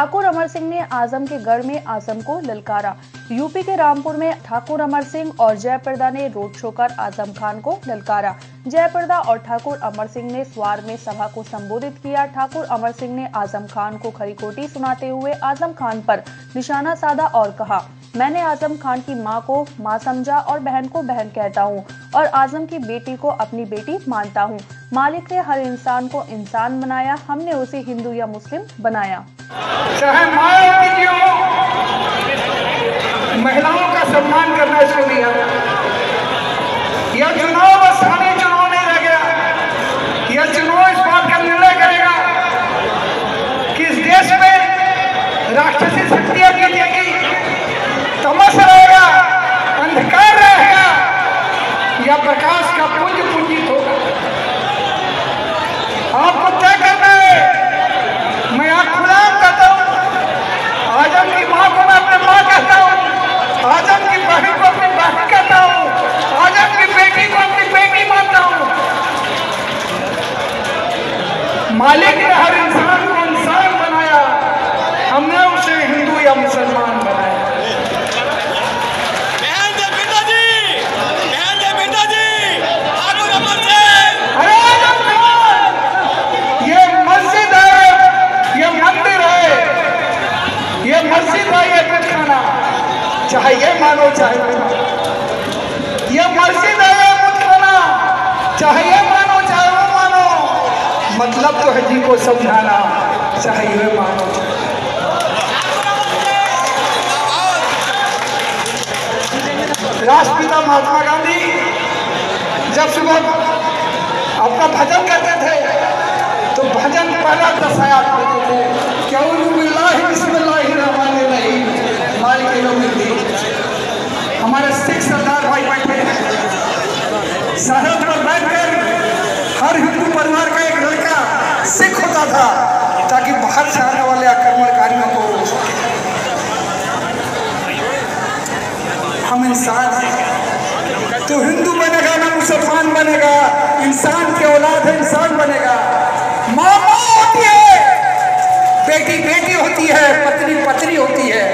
ठाकुर अमर सिंह ने आज़म के गढ़ में आज़म को ललकारा। यूपी के रामपुर में ठाकुर अमर सिंह और जयप्रदा ने रोड शो कर आज़म खान को ललकारा। जयप्रदा और ठाकुर अमर सिंह ने स्वार में सभा को संबोधित किया। ठाकुर अमर सिंह ने आज़म खान को खरी खोटी सुनाते हुए आज़म खान पर निशाना साधा और कहा, मैंने आज़म खान की माँ को माँ समझा और बहन को बहन कहता हूँ और आज़म की बेटी को अपनी बेटी मानता हूँ। मालिक ने हर इंसान को इंसान बनाया, हमने उसे हिंदू या मुस्लिम बनाया। चाहे की महिलाओं का सम्मान करना इसको दिया यह चुनाव स्थानीय चुनाव नहीं रह गया यह चुनाव इस बात का निर्णय करेगा कि इस देश में राक्षसी शक्तियाँ जीतेगी तमस रहेगा, अंधकार रहेगा, या प्रकाश का पुंज मालिक ने हर इंसान को इंसान बनाया। हमने उसे हिंदू या मुसलमान बनाया। ये मस्जिद है ये मंदिर है। ये मस्जिद है ये खाना चाहे ये मानो चाहे ये मस्जिद है ये खाना चाहे ये मतलब तो है जी को समझाना। चाहे ये मानो। राष्ट्रपिता महात्मा गांधी जब सुबह अपना भजन करते थे तो भजन पहला दसाया करते थे, क्यों रहीम मालिक यौमिद्दीन हमारे सिख सरदार भाई बैठे हैं। सरहद बैठकर बाहर से आने वाले आक्रमणकारियों को हम इंसान हैं। तो हिंदू बनेगा, ना मुसलमान बनेगा, इंसान के औलाद है, इंसान बनेगा। माँ माँ होती है बेटी बेटी होती है पत्नी पत्नी होती है।